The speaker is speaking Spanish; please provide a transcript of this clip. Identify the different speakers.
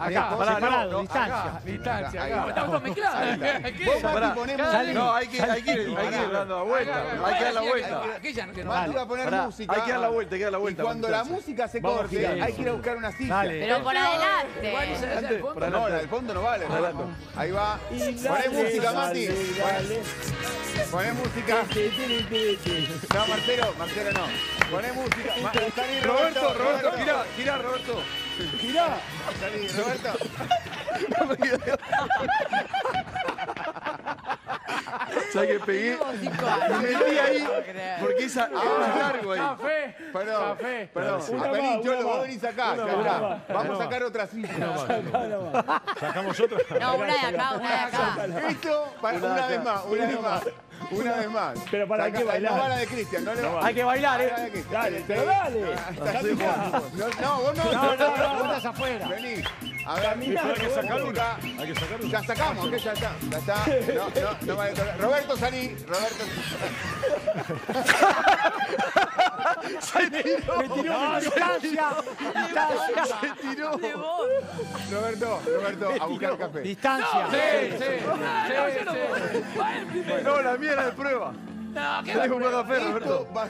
Speaker 1: Acá,
Speaker 2: Pará,
Speaker 1: separado,
Speaker 2: no, no,
Speaker 1: distancia.
Speaker 2: acá, distancia, acá.
Speaker 3: Estamos mezclados.
Speaker 2: No, hay que, hay que, ir- hay que ir dando la vuelta. Hay que dar la vuelta.
Speaker 4: Mati va a poner música.
Speaker 2: hay que dar la vuelta, hay que dar la vuelta,
Speaker 4: Y cuando la música se corte, hay que ir a buscar una silla.
Speaker 5: Pero por adelante.
Speaker 4: No, la del fondo no vale. Ahí va. Poné música, Mati. Poné música. No, Marcelo, Marcelo no. Poné música. Ma- Salí,
Speaker 2: Roberto, Roberto, girá, girá, Roberto.
Speaker 1: Girá.
Speaker 4: Salí, Roberto.
Speaker 2: ¿Sabes que pegué? Me metí ahí porque esa,
Speaker 4: Ah,
Speaker 2: es largo ahí.
Speaker 3: Café.
Speaker 4: Perdón.
Speaker 3: Café.
Speaker 4: Perdón.
Speaker 1: Una
Speaker 4: Ah, vení,
Speaker 1: más,
Speaker 4: Cholo,
Speaker 1: una
Speaker 4: vos
Speaker 1: más.
Speaker 4: venís acá.
Speaker 1: Una
Speaker 4: acá.
Speaker 1: más, una más.
Speaker 4: Vamos a sacar otra silla.
Speaker 6: Sacamos otra.
Speaker 5: No, una de acá, una de acá.
Speaker 4: Esto, para,
Speaker 2: Una
Speaker 4: vez más, una vez más. Una vez más.
Speaker 1: Pero para,
Speaker 4: Saca-
Speaker 1: que bailar.
Speaker 4: No va la de Cristian, no le va.
Speaker 1: Hay que bailar,
Speaker 4: La
Speaker 1: eh. Dale, pero dale.
Speaker 4: No, no, vos no.
Speaker 1: No, no, no.
Speaker 3: Vos estás afuera.
Speaker 4: Vení. A ver,
Speaker 6: Hay que sacar
Speaker 4: música.
Speaker 6: una. Hay que sacar una.
Speaker 4: Ya sacamos, que ya está. Ya está. No, no, no vale tocar. Roberto, salí. Roberto.
Speaker 1: Me tiró distancia. Distancia.
Speaker 2: Se tiró.
Speaker 4: Roberto, Roberto, a buscar café.
Speaker 1: Distancia.
Speaker 3: Sí, sí. Sí, sí.
Speaker 2: No, la mía era de prueba.
Speaker 3: No, ¿qué
Speaker 2: café,
Speaker 4: Esto
Speaker 2: Roberto.
Speaker 4: va-